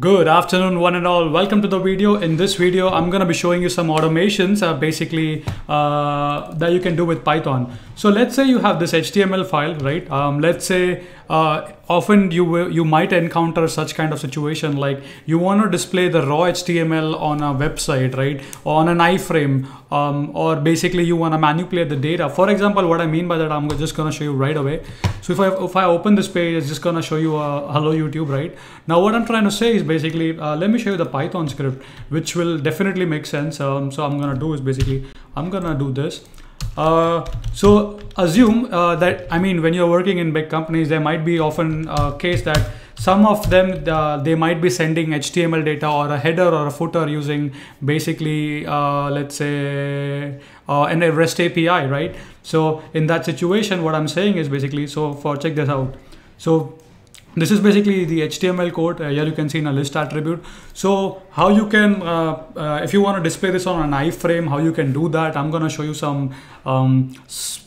Good afternoon one and all. Welcome to the video. In this video, I'm going to be showing you some automations uh, basically uh, that you can do with Python. So let's say you have this HTML file, right? Um, let's say uh, often you you might encounter such kind of situation like you want to display the raw HTML on a website, right? on an iframe um, or basically you want to manipulate the data. For example, what I mean by that, I'm just going to show you right away. So if I, if I open this page, it's just going to show you a hello YouTube, right? Now what I'm trying to say is basically, uh, let me show you the Python script, which will definitely make sense. Um, so I'm going to do is basically, I'm going to do this. Uh, so assume uh, that I mean when you're working in big companies, there might be often a case that some of them uh, they might be sending HTML data or a header or a footer using basically uh, let's say uh, an REST API, right? So in that situation, what I'm saying is basically so for check this out. So this is basically the HTML code. Uh, here you can see in a list attribute. So how you can, uh, uh, if you want to display this on an iframe, how you can do that. I'm going to show you some um,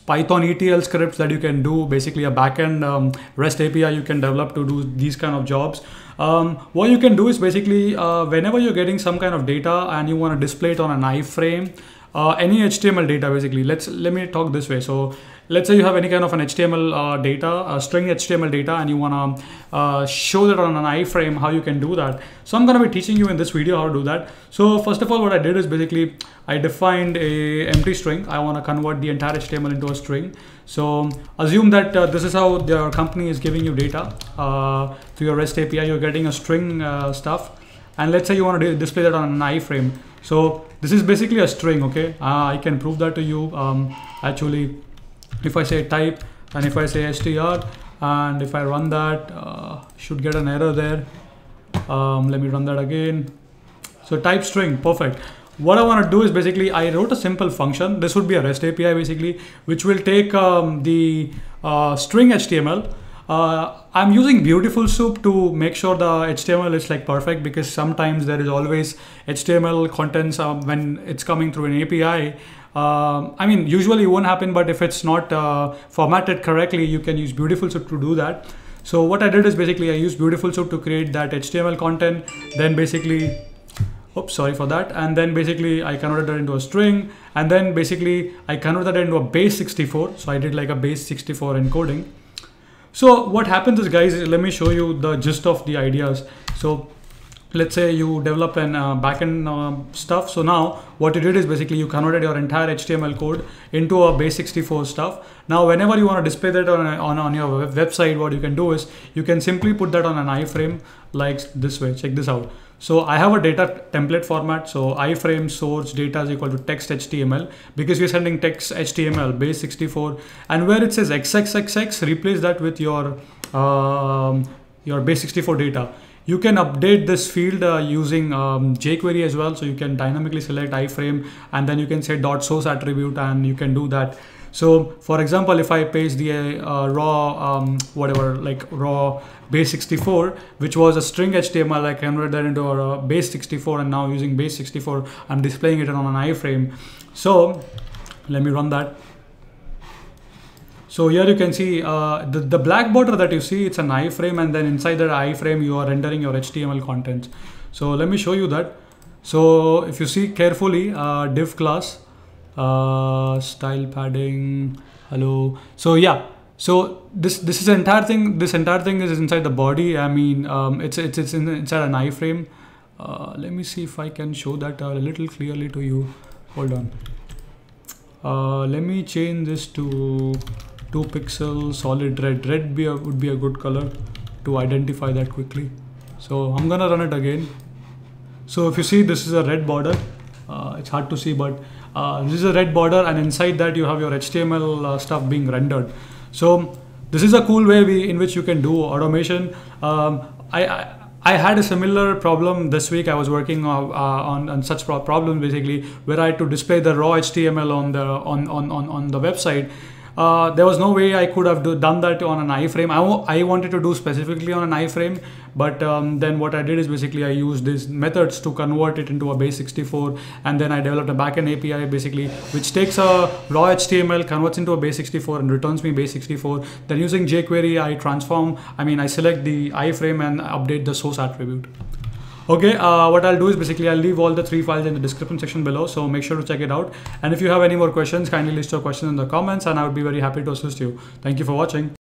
Python ETL scripts that you can do. Basically a backend um, REST API you can develop to do these kind of jobs. Um, what you can do is basically uh, whenever you're getting some kind of data and you want to display it on an iframe, uh, any HTML data basically. Let's let me talk this way. So let's say you have any kind of an HTML uh, data, a string HTML data, and you want to uh, show that on an iframe, how you can do that. So I'm going to be teaching you in this video how to do that. So first of all, what I did is basically I defined a empty string. I want to convert the entire HTML into a string. So assume that uh, this is how your company is giving you data to your REST API. You're getting a string uh, stuff. And let's say you want to display that on an iframe. So this is basically a string, okay? Uh, I can prove that to you. Um, actually, if I say type and if I say str and if I run that uh, should get an error there. Um, let me run that again. So type string perfect. What I want to do is basically I wrote a simple function. This would be a REST API basically which will take um, the uh, string HTML uh, I'm using Beautiful Soup to make sure the HTML is like perfect because sometimes there is always HTML contents um, when it's coming through an API uh, I mean, usually it won't happen, but if it's not uh, formatted correctly, you can use Beautiful Soup to do that. So what I did is basically I used Beautiful Soup to create that HTML content. Then basically, oops, sorry for that. And then basically I converted that into a string. And then basically I converted that into a base 64. So I did like a base 64 encoding. So what happens is guys, let me show you the gist of the ideas. So let's say you develop an uh, backend uh, stuff. So now what you did is basically you converted your entire HTML code into a base 64 stuff. Now, whenever you want to display that on, on, on your website, what you can do is you can simply put that on an iframe like this way. Check this out. So I have a data template format. So iframe source data is equal to text HTML because we're sending text HTML base 64 and where it says XXXX, replace that with your, um, your base 64 data you can update this field uh, using um, jQuery as well. So you can dynamically select iframe and then you can say dot source attribute and you can do that. So for example, if I paste the uh, raw, um, whatever, like raw base 64, which was a string HTML, I converted that into a base 64 and now using base 64, I'm displaying it on an iframe. So let me run that. So here you can see uh, the, the black border that you see, it's an iframe and then inside that iframe you are rendering your HTML contents. So let me show you that. So if you see carefully, uh, div class, uh, style padding, hello. So yeah, so this this is entire thing. This entire thing is inside the body. I mean, um, it's it's it's in, inside an iframe. Uh, let me see if I can show that a little clearly to you. Hold on. Uh, let me change this to 2 pixel solid red. Red be a, would be a good color to identify that quickly. So I'm gonna run it again. So if you see this is a red border. Uh, it's hard to see but uh, this is a red border and inside that you have your HTML uh, stuff being rendered. So this is a cool way we, in which you can do automation. Um, I, I I had a similar problem this week. I was working uh, on, on such pro problems basically where I had to display the raw HTML on the on, on, on, on the website uh, there was no way I could have do, done that on an iframe. I, I wanted to do specifically on an iframe, but um, then what I did is basically I used these methods to convert it into a base 64, and then I developed a backend API basically, which takes a raw HTML, converts into a base 64, and returns me base 64. Then using jQuery, I transform, I mean, I select the iframe and update the source attribute. Okay, uh, what I'll do is basically I'll leave all the three files in the description section below. So make sure to check it out. And if you have any more questions, kindly list your questions in the comments and I would be very happy to assist you. Thank you for watching.